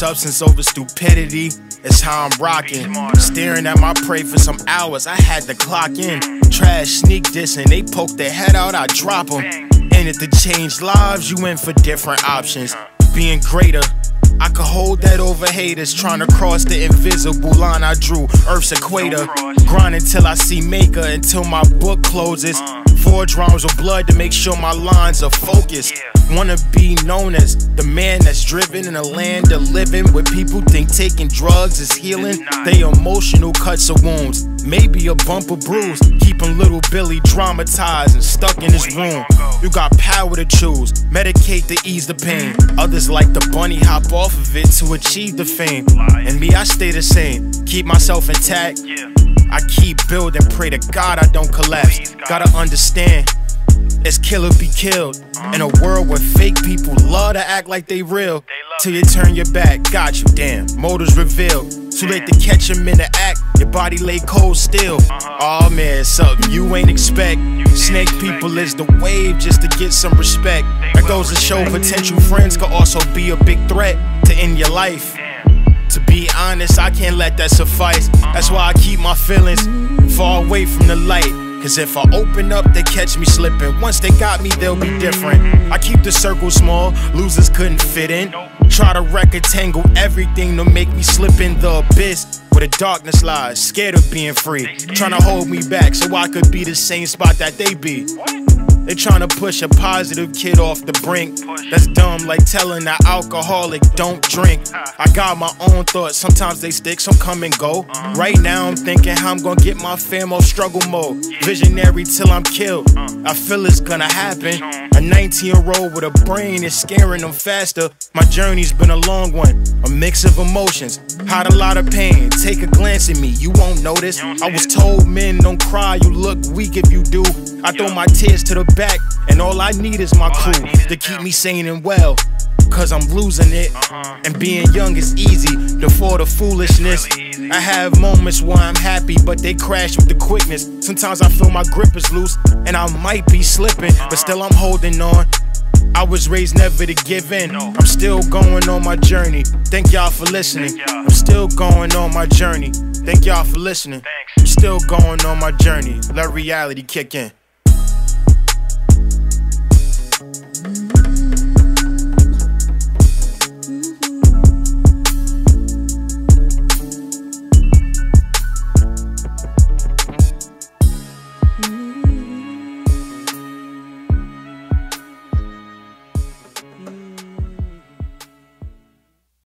substance over stupidity. It's how I'm rocking. Staring at my prey for some hours, I had to clock in. Trash sneak dissing, they poke their head out, I drop them. In it to change lives, you in for different options. Being greater, I could hold that over haters trying to cross the invisible line I drew, Earth's equator. Grind until I see maker, until my book closes. Four drums of blood to make sure my lines are focused. Wanna be known as the man that's driven in a land of living where people think taking drugs is healing. They emotional cuts or wounds, maybe a bump or bruise. Keeping little Billy dramatized and stuck in his room. You got power to choose, medicate to ease the pain. Others like the bunny hop off of it to achieve the fame. And me, I stay the same, keep myself intact. I keep building, pray to God I don't collapse. Gotta understand. It's kill or be killed. In a world where fake people love to act like they real. Till you turn your back, got you, damn. Motors revealed. Too late to catch them in the act, your body lay cold still. Oh man, something you ain't expect. Snake people is the wave just to get some respect. That goes to show potential friends could also be a big threat to end your life. To be honest, I can't let that suffice. That's why I keep my feelings far away from the light. Cause if I open up, they catch me slipping. Once they got me, they'll be different. I keep the circle small, losers couldn't fit in. Try to rectangle everything to make me slip in the abyss where the darkness lies. Scared of being free, trying to hold me back so I could be the same spot that they be. They trying to push a positive kid off the brink. That's dumb, like telling an alcoholic don't drink. I got my own thoughts, sometimes they stick, some come and go. Right now, I'm thinking how I'm gonna get my fam off struggle mode. Visionary till I'm killed. I feel it's gonna happen. A 19 year old with a brain is scaring them faster. My journey's been a long one, mix of emotions. hide a lot of pain. Take a glance at me, you won't notice. I was told men don't cry, you look weak if you do. I throw my tears to the back, and all I need is my crew to keep me sane and well. Cause I'm losing it, and being young is easy. Before the foolishness, I have moments where I'm happy, but they crash with the quickness. Sometimes I feel my grip is loose, and I might be slipping, but still I'm holding on. I was raised never to give in. I'm still going on my journey. Thank y'all for listening. I'm still going on my journey. Thank y'all for listening. I'm still going on my journey. Let reality kick in.